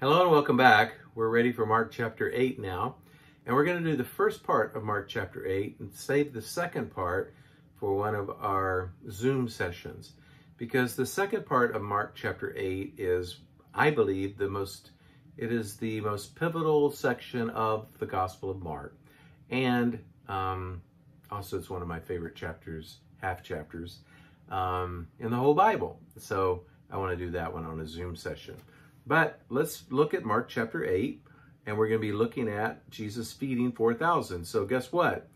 Hello and welcome back. We're ready for Mark chapter 8 now. And we're going to do the first part of Mark chapter 8 and save the second part for one of our Zoom sessions. Because the second part of Mark chapter 8 is, I believe, the most, it is the most pivotal section of the Gospel of Mark. And um, also it's one of my favorite chapters, half chapters, um, in the whole Bible. So I want to do that one on a Zoom session. But let's look at Mark chapter 8, and we're going to be looking at Jesus feeding 4,000. So guess what?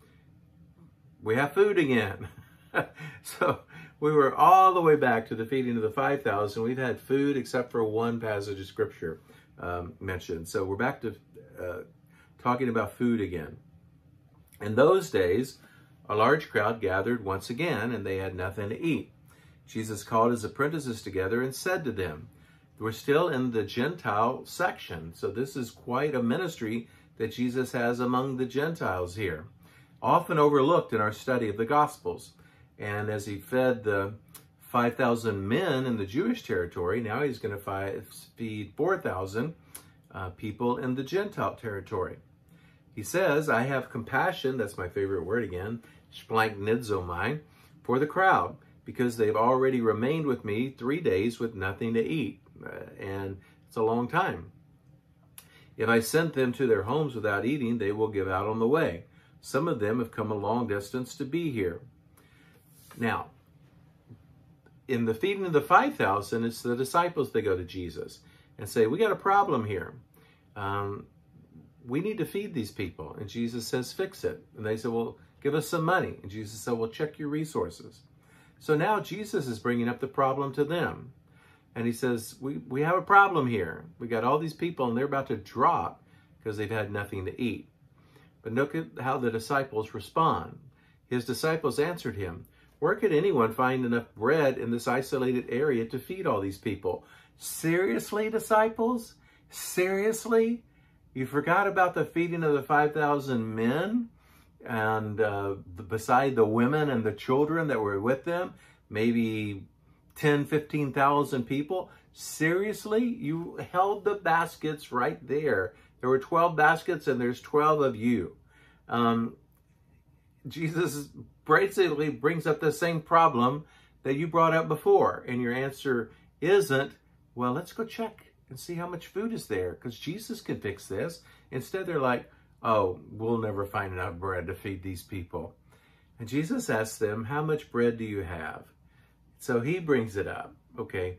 We have food again. so we were all the way back to the feeding of the 5,000. We've had food except for one passage of scripture um, mentioned. So we're back to uh, talking about food again. In those days, a large crowd gathered once again, and they had nothing to eat. Jesus called his apprentices together and said to them, we're still in the Gentile section. So this is quite a ministry that Jesus has among the Gentiles here, often overlooked in our study of the Gospels. And as he fed the 5,000 men in the Jewish territory, now he's going to feed 4,000 uh, people in the Gentile territory. He says, I have compassion, that's my favorite word again, splanchnizomai, for the crowd, because they've already remained with me three days with nothing to eat. And it's a long time. If I sent them to their homes without eating, they will give out on the way. Some of them have come a long distance to be here. Now, in the feeding of the 5,000, it's the disciples that go to Jesus and say, we got a problem here. Um, we need to feed these people. And Jesus says, fix it. And they say, well, give us some money. And Jesus said, well, check your resources. So now Jesus is bringing up the problem to them. And he says, we, we have a problem here. We got all these people and they're about to drop because they've had nothing to eat. But look at how the disciples respond. His disciples answered him, where could anyone find enough bread in this isolated area to feed all these people? Seriously, disciples? Seriously? You forgot about the feeding of the 5,000 men and uh, beside the women and the children that were with them? Maybe 10, 15,000 people. Seriously? You held the baskets right there. There were 12 baskets and there's 12 of you. Um, Jesus basically brings up the same problem that you brought up before. And your answer isn't, well, let's go check and see how much food is there because Jesus can fix this. Instead, they're like, oh, we'll never find enough bread to feed these people. And Jesus asks them, how much bread do you have? So he brings it up. Okay,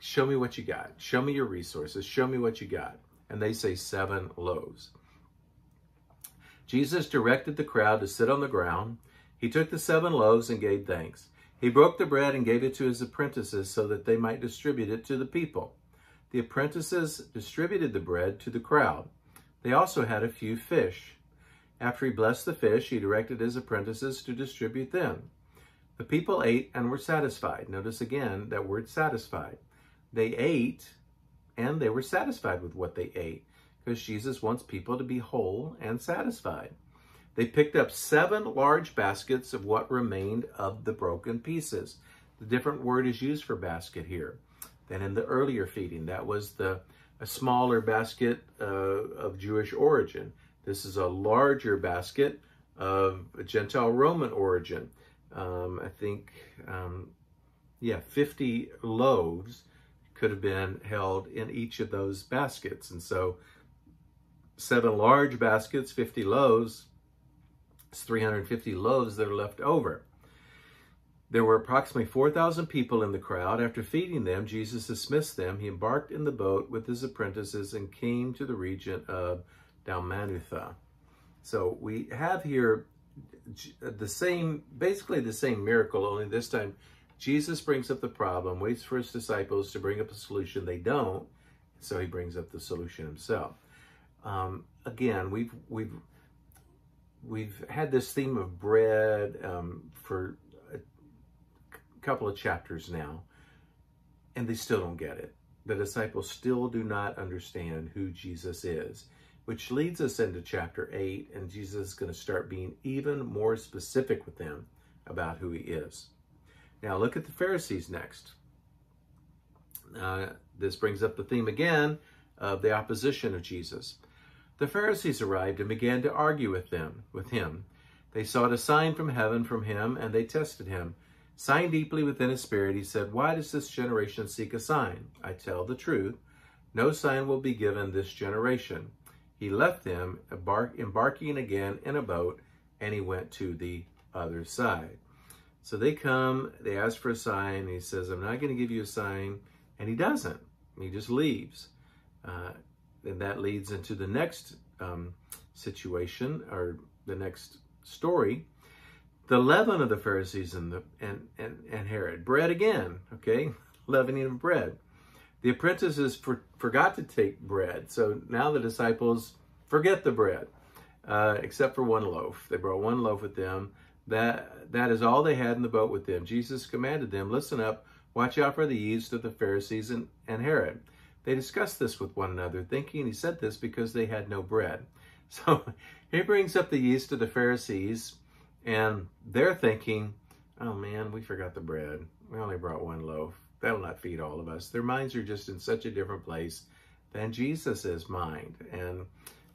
show me what you got. Show me your resources. Show me what you got. And they say seven loaves. Jesus directed the crowd to sit on the ground. He took the seven loaves and gave thanks. He broke the bread and gave it to his apprentices so that they might distribute it to the people. The apprentices distributed the bread to the crowd. They also had a few fish. After he blessed the fish, he directed his apprentices to distribute them. The people ate and were satisfied. Notice again that word satisfied. They ate and they were satisfied with what they ate because Jesus wants people to be whole and satisfied. They picked up seven large baskets of what remained of the broken pieces. The different word is used for basket here than in the earlier feeding. That was the a smaller basket uh, of Jewish origin. This is a larger basket of Gentile Roman origin um, I think, um, yeah, 50 loaves could have been held in each of those baskets. And so seven large baskets, 50 loaves, it's 350 loaves that are left over. There were approximately 4,000 people in the crowd. After feeding them, Jesus dismissed them. He embarked in the boat with his apprentices and came to the region of Dalmanutha. So we have here the same, basically the same miracle, only this time Jesus brings up the problem, waits for his disciples to bring up a solution. They don't, so he brings up the solution himself. Um, again, we've we've we've had this theme of bread um, for a couple of chapters now, and they still don't get it. The disciples still do not understand who Jesus is which leads us into chapter 8, and Jesus is going to start being even more specific with them about who he is. Now, look at the Pharisees next. Uh, this brings up the theme again of the opposition of Jesus. The Pharisees arrived and began to argue with them, with him. They sought a sign from heaven from him, and they tested him. Sighing deeply within his spirit, he said, Why does this generation seek a sign? I tell the truth. No sign will be given this generation. He left them, embarking again in a boat, and he went to the other side. So they come, they ask for a sign, he says, I'm not going to give you a sign, and he doesn't. He just leaves. Uh, and that leads into the next um, situation, or the next story, the leaven of the Pharisees and, the, and, and, and Herod. Bread again, okay? Leavening of bread. The apprentices for, forgot to take bread, so now the disciples forget the bread, uh, except for one loaf. They brought one loaf with them. That, that is all they had in the boat with them. Jesus commanded them, listen up, watch out for the yeast of the Pharisees and, and Herod. They discussed this with one another, thinking he said this because they had no bread. So he brings up the yeast of the Pharisees, and they're thinking, oh man, we forgot the bread. We only brought one loaf. That'll not feed all of us. Their minds are just in such a different place than Jesus' mind. And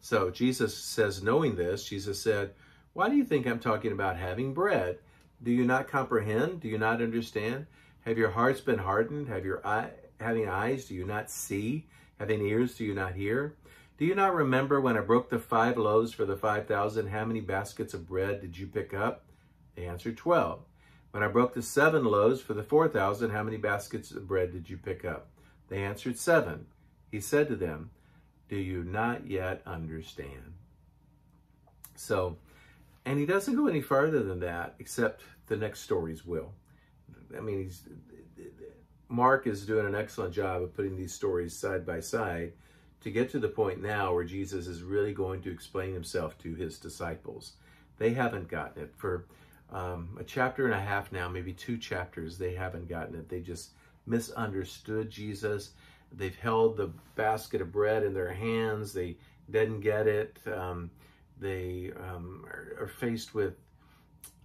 so Jesus says, knowing this, Jesus said, Why do you think I'm talking about having bread? Do you not comprehend? Do you not understand? Have your hearts been hardened? Have your eye, having eyes, do you not see? Having ears, do you not hear? Do you not remember when I broke the five loaves for the 5,000? How many baskets of bread did you pick up? They answered, 12. When I broke the seven loaves for the 4,000, how many baskets of bread did you pick up? They answered, seven. He said to them, do you not yet understand? So, and he doesn't go any farther than that, except the next stories will. I mean, Mark is doing an excellent job of putting these stories side by side to get to the point now where Jesus is really going to explain himself to his disciples. They haven't gotten it. For um, a chapter and a half now, maybe two chapters, they haven't gotten it. They just misunderstood Jesus. They've held the basket of bread in their hands. They didn't get it. Um, they um, are, are, faced with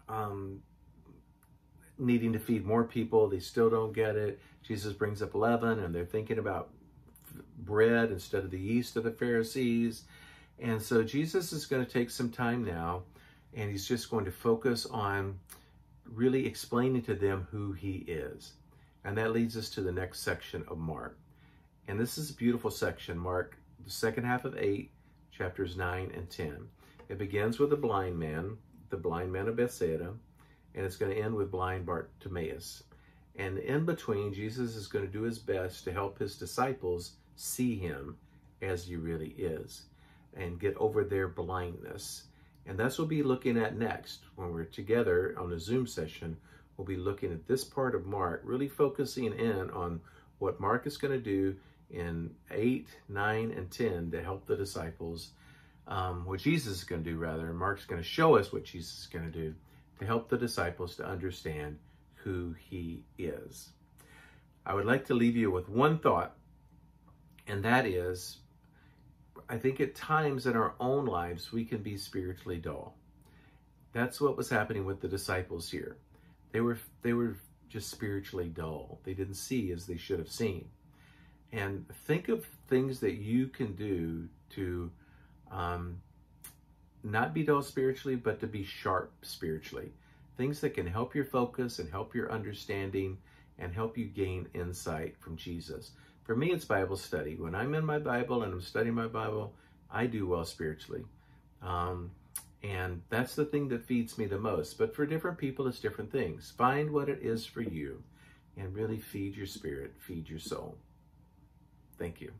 um, needing to feed more people. They still don't get it. Jesus brings up leaven, and they're thinking about bread instead of the yeast of the Pharisees. And so Jesus is going to take some time now, and he's just going to focus on really explaining to them who he is. And that leads us to the next section of Mark. And this is a beautiful section, Mark, the second half of 8, chapters 9 and 10. It begins with a blind man, the blind man of Bethsaida, and it's going to end with blind Bartimaeus. And in between, Jesus is going to do his best to help his disciples see him as he really is and get over their blindness. And that's what we'll be looking at next when we're together on a Zoom session. We'll be looking at this part of Mark, really focusing in on what Mark is going to do in 8, 9, and 10 to help the disciples, um, what Jesus is going to do, rather. Mark's going to show us what Jesus is going to do to help the disciples to understand who he is. I would like to leave you with one thought, and that is I think at times in our own lives we can be spiritually dull. That's what was happening with the disciples here. They were they were just spiritually dull. They didn't see as they should have seen. And think of things that you can do to um, not be dull spiritually, but to be sharp spiritually. Things that can help your focus and help your understanding and help you gain insight from Jesus. For me, it's Bible study. When I'm in my Bible and I'm studying my Bible, I do well spiritually. Um, and that's the thing that feeds me the most. But for different people, it's different things. Find what it is for you and really feed your spirit, feed your soul. Thank you.